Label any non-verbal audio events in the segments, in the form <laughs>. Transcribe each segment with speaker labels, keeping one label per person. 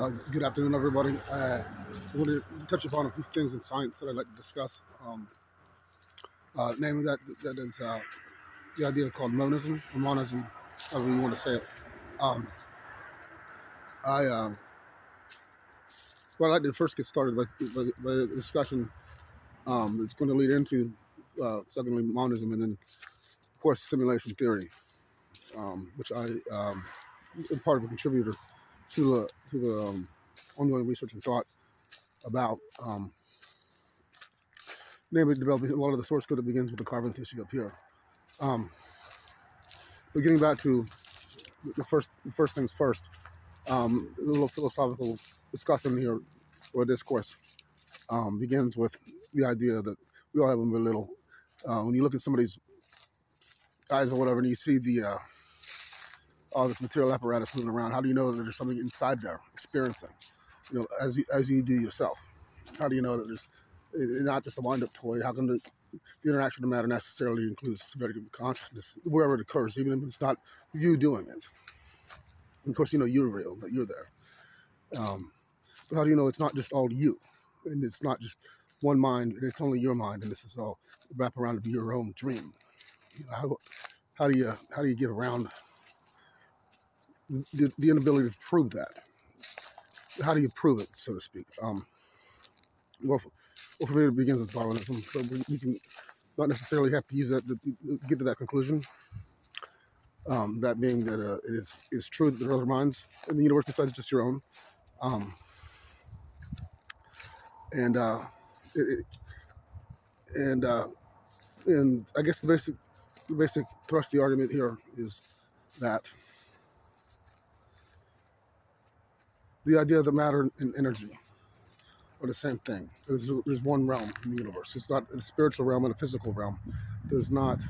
Speaker 1: Uh, good afternoon, everybody. Uh, I want to touch upon a few things in science that I'd like to discuss. Um, uh, namely, that that is uh, the idea called monism or monism, however you want to say it. Um, I um, well, I'd like to first get started by, by, by a discussion um, that's going to lead into, uh, secondly, monism, and then, of course, simulation theory, um, which I um, am part of a contributor to the to the um, ongoing research and thought about um, namely developing a lot of the source code that begins with the carbon tissue up here. Um, but getting back to the first first things first, um, a little philosophical discussion here or discourse um, begins with the idea that we all have we're little. Uh, when you look at somebody's eyes or whatever, and you see the uh, all this material apparatus moving around? How do you know that there's something inside there experiencing? You know, as you, as you do yourself. How do you know that there's not just a wind-up toy? How can the, the interaction of matter necessarily includes subjective consciousness wherever it occurs, even if it's not you doing it? And of course, you know you're real, that you're there. Um, but how do you know it's not just all you, and it's not just one mind, and it's only your mind, and this is all wrap around to be your own dream? You know, how, how do you how do you get around the, the inability to prove that. How do you prove it, so to speak? Um, well, for, well, for me, it begins with Darwinism. So we, we can not necessarily have to use that to get to that conclusion. Um, that being that uh, it is is true that there are other minds in the universe besides just your own. Um, and uh, it, it, and uh, and I guess the basic the basic thrust of the argument here is that the idea of the matter and energy are the same thing. There's, there's one realm in the universe. It's not a spiritual realm and a physical realm. There's not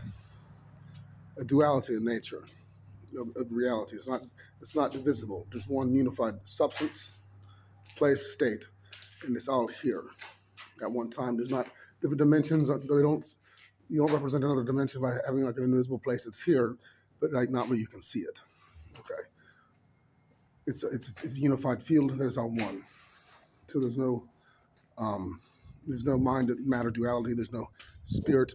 Speaker 1: a duality in nature of, of reality. It's not it's not divisible. There's one unified substance, place, state, and it's all here at one time. There's not different dimensions. They don't you don't represent another dimension by having like an invisible place. It's here, but like not where you can see it. Okay it's it's, it's a unified field that is all one. So there's no um, there's no mind matter duality. There's no spirit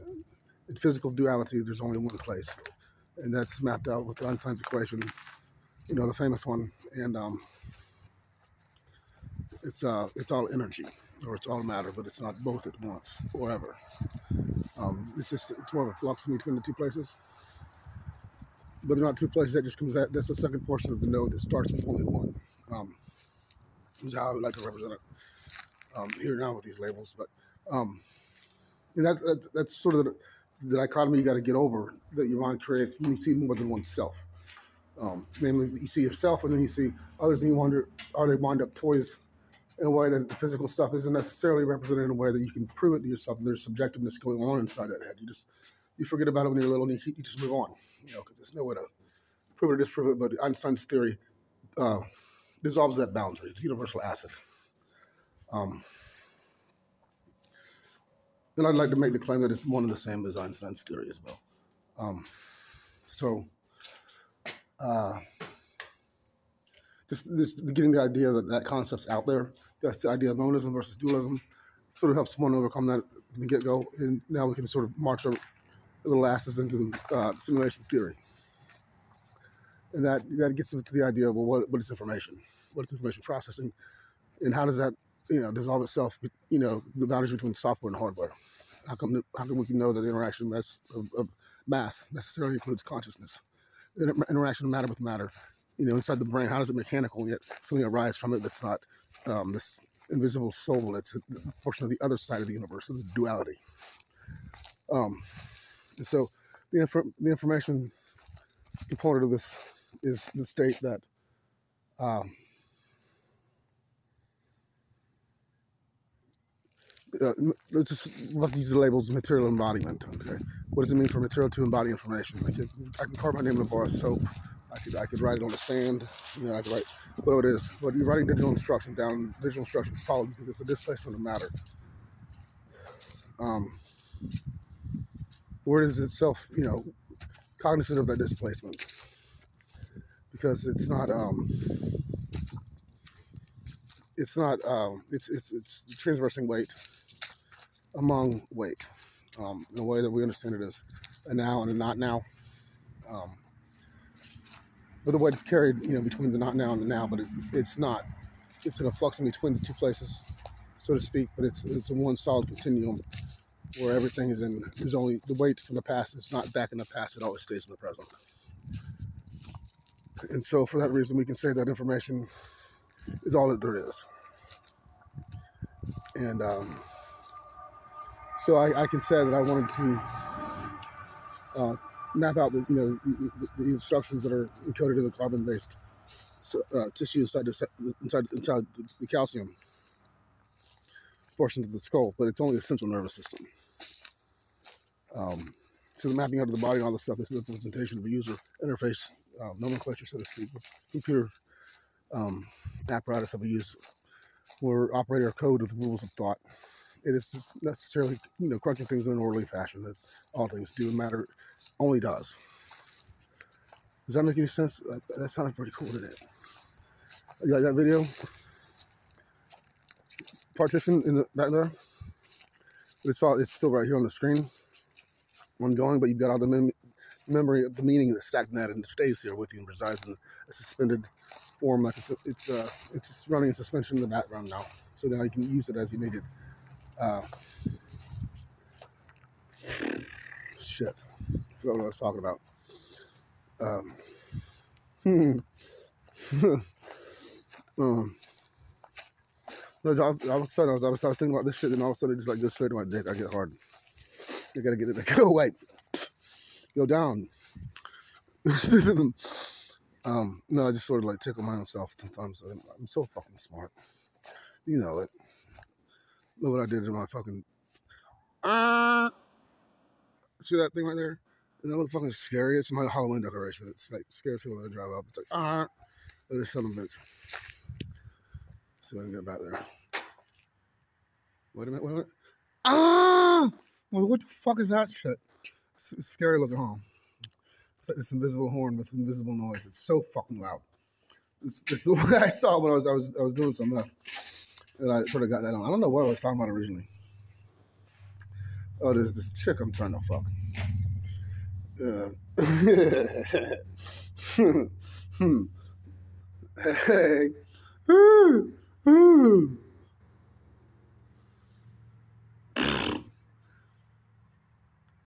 Speaker 1: and physical duality. There's only one place, and that's mapped out with Einstein's equation. You know the famous one, and um, it's uh it's all energy or it's all matter, but it's not both at once or ever. Um, it's just it's more of a flux between the two places but they're not two places that just comes out. That's the second portion of the node that starts with only one. Um, is how I would like to represent it um, here now with these labels. But um, and that's, that's, that's sort of the, the dichotomy you got to get over that mind creates when you see more than oneself. Um, namely, you see yourself, and then you see others, and you wonder, are they wind up toys in a way that the physical stuff isn't necessarily represented in a way that you can prove it to yourself. There's subjectiveness going on inside that head. You just you forget about it when you're little and you, you just move on, you know, because there's no way to prove it or disprove it. But Einstein's theory uh, dissolves that boundary. It's universal acid. Um, and I'd like to make the claim that it's one and the same as Einstein's theory as well. Um, so, uh, just this getting the idea that that concept's out there. That's the idea of monism versus dualism. Sort of helps one overcome that from the get go, and now we can sort of march a little asses into the uh, simulation theory. And that, that gets to the idea of, well, what, what is information? What is information processing? And how does that, you know, dissolve itself, you know, the boundaries between software and hardware? How come, how come we can know that the interaction mass of, of mass necessarily includes consciousness? The interaction of matter with matter, you know, inside the brain, how does it mechanical yet something arises from it that's not um, this invisible soul that's a portion of the other side of the universe, of the duality. Um, and so the, inf- the information component of this is the state that um, uh, let's just at these labels material embodiment okay? What does it mean for material to embody information? I can, I can carve my name in a bar of soap. I could, I could write it on the sand. You know I could write whatever it is. But you're writing digital instruction down digital instructions followed because it's a displacement of matter. Um, word is itself, you know, cognizant of that displacement because it's not um, it's not um, it's it's it's transversing weight among weight um, in a way that we understand it as a now and a not now. Um, but the weight is carried, you know, between the not now and the now, but it, it's not. It's in a flux in between the two places, so to speak. But it's it's a one solid continuum where everything is in. is only the weight from the past is not back in the past. It always stays in the present. And so, for that reason, we can say that information is all that there is. And um, so I, I, can say that I wanted to uh, map out the, you know, the, the, instructions that are encoded in the carbon-based uh, tissue inside, the, inside, inside the calcium portion of the skull, but it's only the central nervous system. Um, so the mapping out of the body and all this stuff is the representation of a user interface uh, nomenclature, so to speak, computer um, apparatus that we use or operate our code with rules of thought. It is necessarily, you know, crunching things in an orderly fashion that all things do matter only does. Does that make any sense? That, that sounded pretty cool, didn't it? You like that video? Partition in the back there. It's all it's still right here on the screen. Ongoing, but you've got all the mem- memory of the meaning that's stacked in that and it stays here with you and resides in a suspended form like it's a, it's uh it's running in suspension in the background now. So now you can use it as you need it. Uh, shit. I forgot what I was talking about. Um, <laughs> hmm. <laughs> um, all of a sudden, I was, I was, I was thinking about this shit, and all of a sudden, it just like goes straight to my dick. I get hard. I gotta get it. Like, <laughs> go away. Go down. <laughs> Um, no, I just sort of like tickle my own self sometimes. I'm, I'm, so fucking smart. You know it. Look what I did to my fucking. Uh, see that thing right there? And that look fucking scary. It's my Halloween decoration. It's like scares people when they drive up. It's like, ah, uh, there's some of it. See if I can get back there. Wait a minute, wait a minute. Ah! Well, what the fuck is that shit? It's, it's scary looking, huh? It's like this invisible horn with invisible noise. It's so fucking loud. It's, it's the <laughs> way I saw when I was I was I was doing some meth, and I sort of got that on. I don't know what I was talking about originally. Oh, there's this chick I'm trying to fuck. Uh, <laughs> hmm. <laughs> Hey. Ooh.